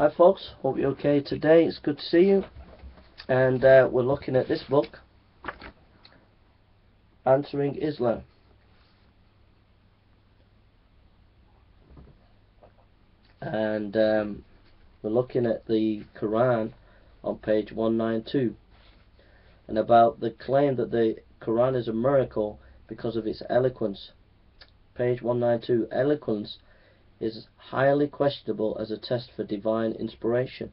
Hi folks, hope you're okay today. It's good to see you. And uh, we're looking at this book, Answering Islam. And um, we're looking at the Quran on page 192 and about the claim that the Quran is a miracle because of its eloquence. Page 192 Eloquence is highly questionable as a test for divine inspiration.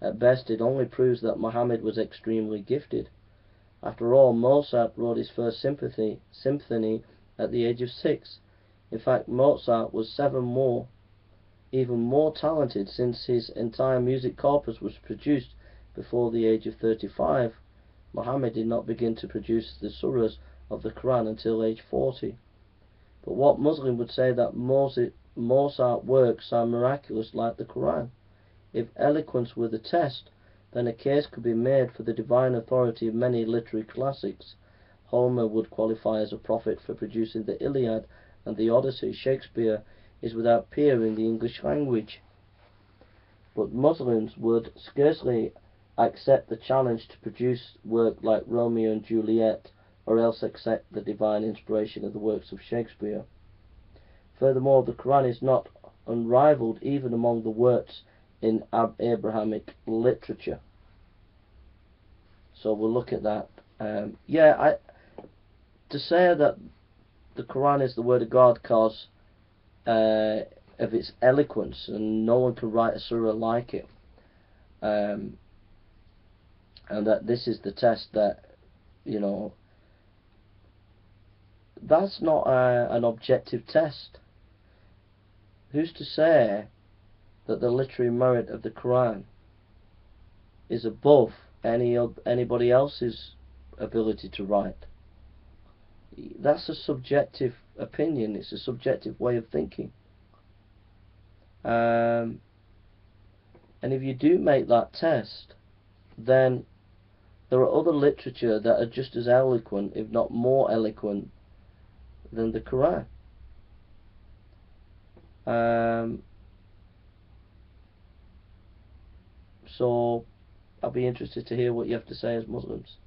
At best, it only proves that Muhammad was extremely gifted. After all, Mozart wrote his first symphony, symphony at the age of six. In fact, Mozart was seven more, even more talented since his entire music corpus was produced before the age of 35. Muhammad did not begin to produce the surahs of the Quran until age 40. But what Muslim would say that Mozart Mozart works are miraculous like the Quran. If eloquence were the test, then a case could be made for the divine authority of many literary classics. Homer would qualify as a prophet for producing the Iliad and the Odyssey. Shakespeare is without peer in the English language. But Muslims would scarcely accept the challenge to produce work like Romeo and Juliet, or else accept the divine inspiration of the works of Shakespeare. Furthermore, the Quran is not unrivaled even among the works in Abrahamic literature. So we'll look at that. Um, yeah, I to say that the Quran is the word of God because uh, of its eloquence, and no one can write a surah like it. Um, and that this is the test that, you know, that's not a, an objective test. Who's to say that the literary merit of the Quran is above any anybody else's ability to write? That's a subjective opinion. It's a subjective way of thinking. Um, and if you do make that test, then there are other literature that are just as eloquent, if not more eloquent, than the Quran. Um, so I'll be interested to hear what you have to say as Muslims.